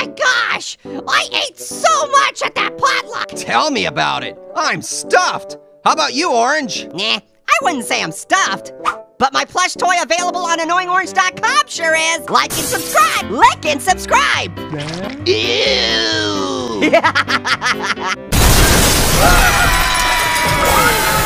my gosh! I ate so much at that potluck! Tell me about it. I'm stuffed. How about you, Orange? Nah, I wouldn't say I'm stuffed. But my plush toy available on annoyingorange.com sure is. Like and subscribe! Like and subscribe! Ew!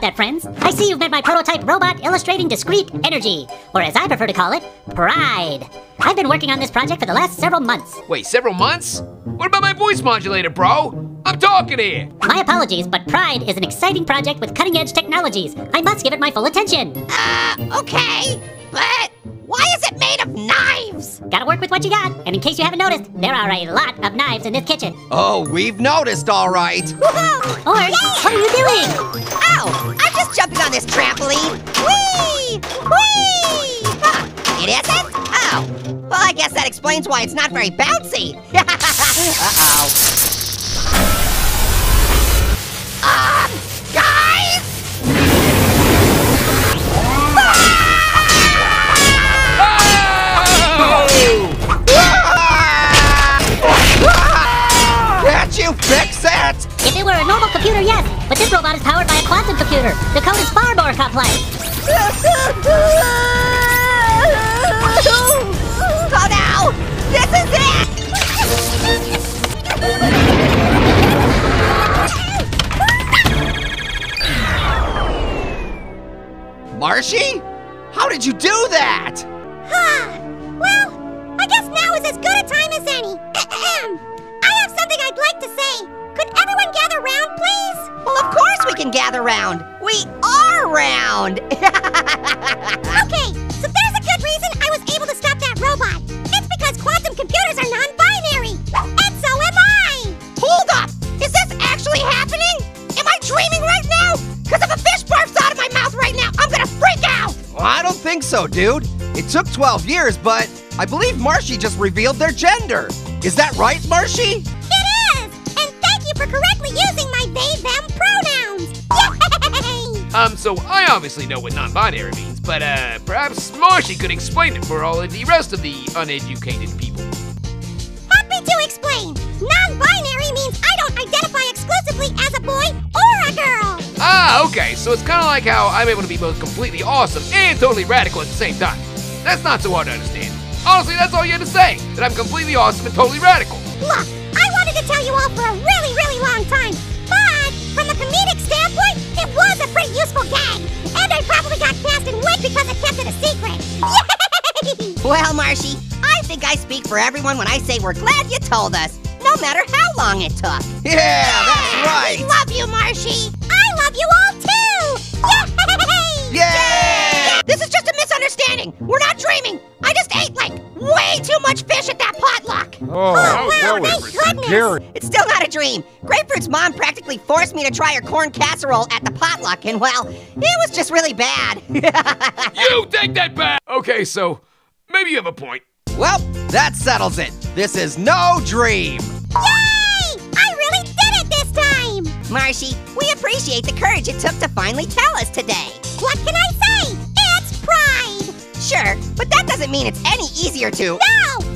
about that, friends. I see you've met my prototype robot illustrating discrete energy, or as I prefer to call it, pride. I've been working on this project for the last several months. Wait, several months? What about my voice modulator, bro? I'm talking here. My apologies, but Pride is an exciting project with cutting edge technologies. I must give it my full attention. Uh, okay, but why is it made of knives? Gotta work with what you got, and in case you haven't noticed, there are a lot of knives in this kitchen. Oh, we've noticed, all right. Woohoo! Orange, what are you doing? Ow! I'm just jumping on this trampoline. Whee! Whee! Huh, it isn't? Oh. Well, I guess that explains why it's not very bouncy. Uh-oh. Fix it? If it were a normal computer, yes, but this robot is powered by a quantum computer. The code is far more complex. Oh no! This is it! Marshy? How did you do that? Can gather round. We are round. Okay, so there's a good reason I was able to stop that robot. It's because quantum computers are non-binary. And so am I. Hold up! Is this actually happening? Am I dreaming right now? Because if a fish barfs out of my mouth right now, I'm gonna freak out! Well, I don't think so, dude. It took 12 years, but I believe Marshy just revealed their gender. Is that right, Marshy? It is. And thank you for correctly using my they/them pronouns. Um, so I obviously know what non-binary means, but uh, perhaps Marshy could explain it for all of the rest of the uneducated people. Happy to explain. Non-binary means I don't identify exclusively as a boy or a girl. Ah, okay, so it's kind of like how I'm able to be both completely awesome and totally radical at the same time. That's not so hard to understand. Honestly, that's all you had to say, that I'm completely awesome and totally radical. Look, I wanted to tell you all for a really, really long time, but from a comedic standpoint, Well, Marshy, I think I speak for everyone when I say we're glad you told us, no matter how long it took. Yeah, that's right. We love you, Marshy! I love you all too. Yay! Yay! This is just a misunderstanding. We're not dreaming. I just ate like way too much fish at that potluck. Oh, oh wow, thank goodness. It's still not a dream. Grapefruit's mom practically forced me to try her corn casserole at the potluck, and well, it was just really bad. You take that back! Okay, so maybe you have a point. Well, that settles it. This is no dream. Yay! I really did it this time. Marshy, we appreciate the courage it took to finally tell us today. What can I say? It's pride. Sure, but that doesn't mean it's any easier to. No,